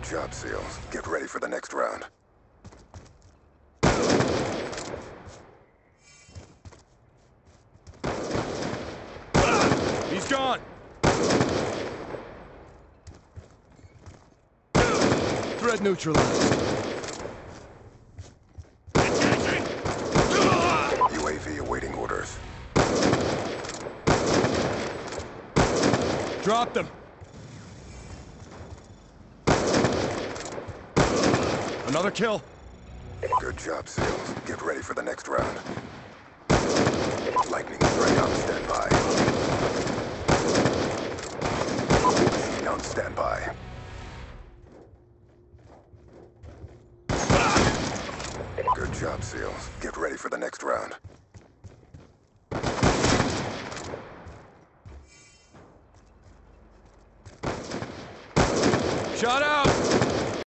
Good job, SEALs. Get ready for the next round. He's gone! Threat neutralized. UAV awaiting orders. Drop them! Another kill. Good job, SEALs. Get ready for the next round. Lightning strike on standby. Machine on standby. Good job, SEALs. Get ready for the next round. Shot out!